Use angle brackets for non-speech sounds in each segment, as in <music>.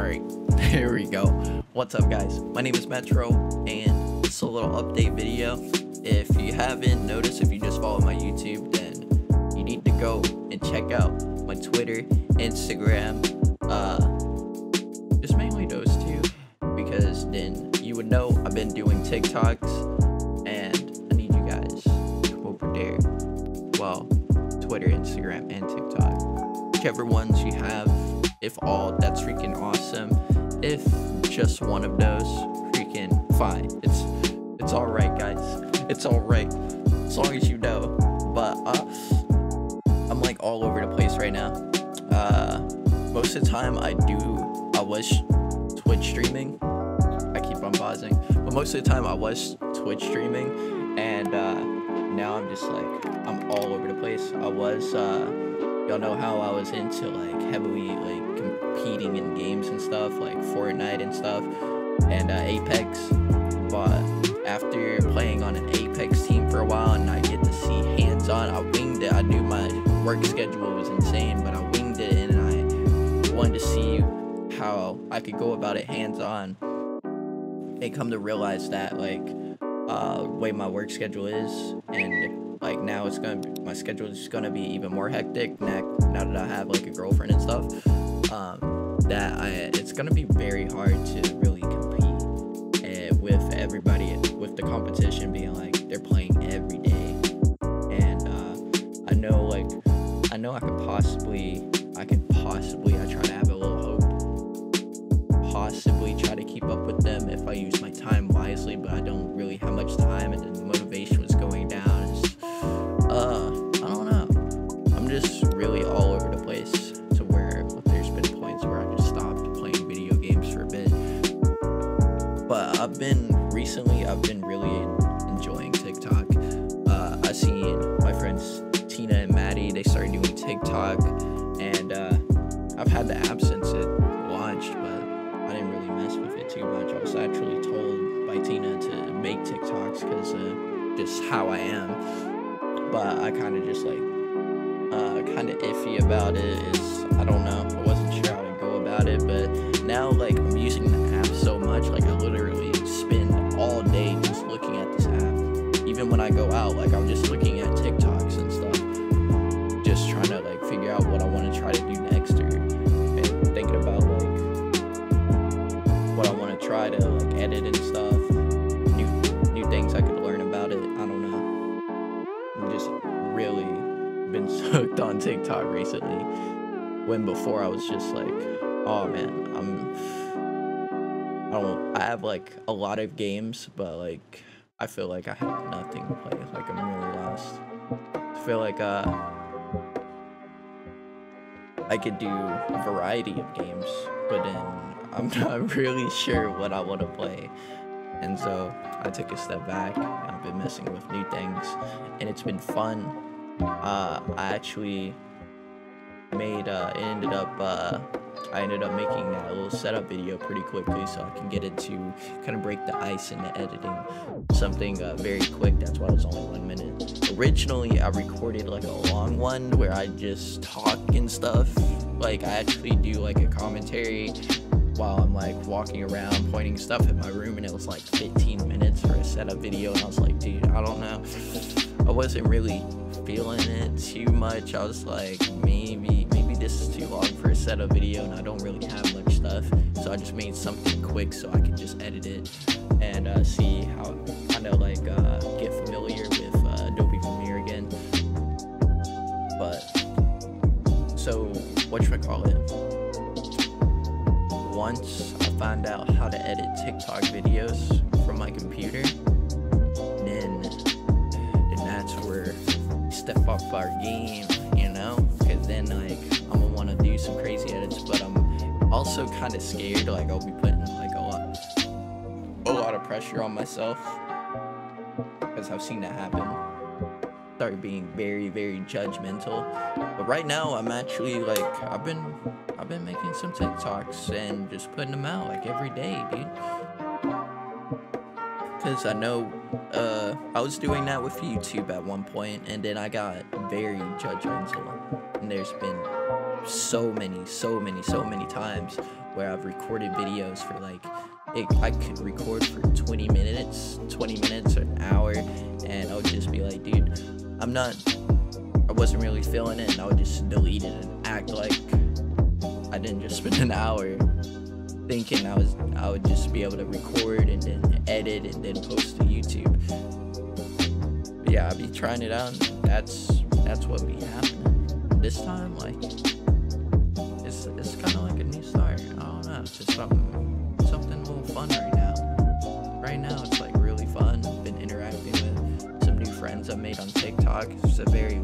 Alright, <laughs> there we go. What's up guys? My name is Metro and it's a little update video. If you haven't noticed, if you just follow my YouTube, then you need to go and check out my Twitter, Instagram, uh just mainly those two. Because then you would know I've been doing TikToks and I need you guys over there. Well, Twitter, Instagram, and TikTok. Whichever ones you have, if all, that's freaking awesome. If just one of those, freaking fine. It's it's all right, guys. It's all right, as long as you know. But uh, I'm like all over the place right now. Uh, most of the time I do, I was Twitch streaming. I keep on pausing, but most of the time I was Twitch streaming, and uh, now I'm just like I'm all over the place. I was. Uh, y'all know how I was into like heavily like competing in games and stuff like Fortnite and stuff and uh, Apex. But after playing on an Apex team for a while and I get to see hands-on I winged it. I knew my work schedule was insane but I winged it and I wanted to see how I could go about it hands-on. And come to realize that like uh way my work schedule is and like now it's gonna be, my schedule is gonna be even more hectic now, now that I have like a girlfriend and stuff um that I it's gonna be very hard to really compete uh, with everybody with the competition being like they're playing every day. And uh I know like I know I could possibly I could possibly I try to have a little hope. Possibly try to keep up with them if I use my time wisely but I don't really have much time but I've been recently I've been really enjoying TikTok. Uh I seen my friends Tina and Maddie they started doing TikTok and uh I've had the app since it launched but I didn't really mess with it too much. I was actually told by Tina to make TikToks because uh, just how I am. But I kind of just like uh, kind of iffy about it is I don't know just trying to like figure out what I want to try to do next or and thinking about like what I want to try to like edit and stuff new new things I could learn about it I don't know I'm just really been <laughs> hooked on TikTok recently. When before I was just like, oh man, I'm. I don't. I have like a lot of games, but like I feel like I have nothing to play. Like I'm really lost. I feel like uh. I could do a variety of games, but then I'm <laughs> not really sure what I want to play. And so I took a step back. I've been messing with new things, and it's been fun uh, I actually made uh, ended up uh, I ended up making that little setup video pretty quickly so I can get it to kind of break the ice in the editing. Something uh, very quick that's why it was only one minute. Originally I recorded like a long one where I just talk and stuff. Like I actually do like a commentary while I'm like walking around pointing stuff at my room and it was like 15 minutes for a setup video and I was like dude I don't know. I wasn't really feeling it too much. I was like, maybe maybe this is too long for a setup video and I don't really have much stuff. So I just made something quick so I could just edit it and uh, see how kind of like uh, get familiar with uh, Adobe Premiere again. But so what should I call it? Once kind of scared, like, I'll be putting, like, a lot, a lot of pressure on myself. Because I've seen that happen. Start being very, very judgmental. But right now, I'm actually, like, I've been, I've been making some TikToks and just putting them out, like, every day, dude because I know uh, I was doing that with YouTube at one point, and then I got very judgmental. And there's been so many, so many, so many times where I've recorded videos for like it, I could record for 20 minutes, 20 minutes or an hour, and I would just be like, dude, I'm not, I wasn't really feeling it, and I would just delete it and act like I didn't just spend an hour thinking I was, I would just be able to record and then edit and then post to YouTube. But yeah, I'd be trying it out. That's that's what be happening. This time, like, it's it's kind just something something a little fun right now. Right now, it's like really fun. Been interacting with some new friends I made on TikTok. It's a very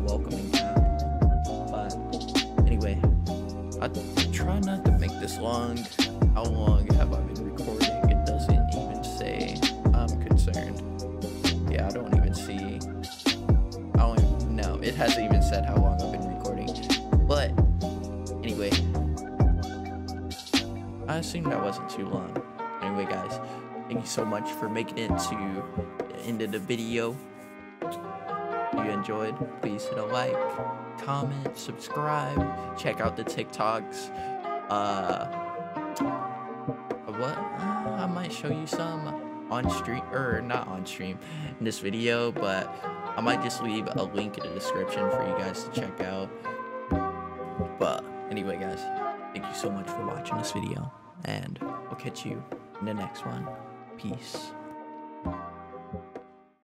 I assume that wasn't too long. Anyway, guys, thank you so much for making it to the end of the video. If you enjoyed, please hit a like, comment, subscribe, check out the TikToks. Uh, what? Uh, I might show you some on stream, or not on stream in this video, but I might just leave a link in the description for you guys to check out. But anyway, guys, thank you so much for watching this video, and I'll catch you in the next one. Peace.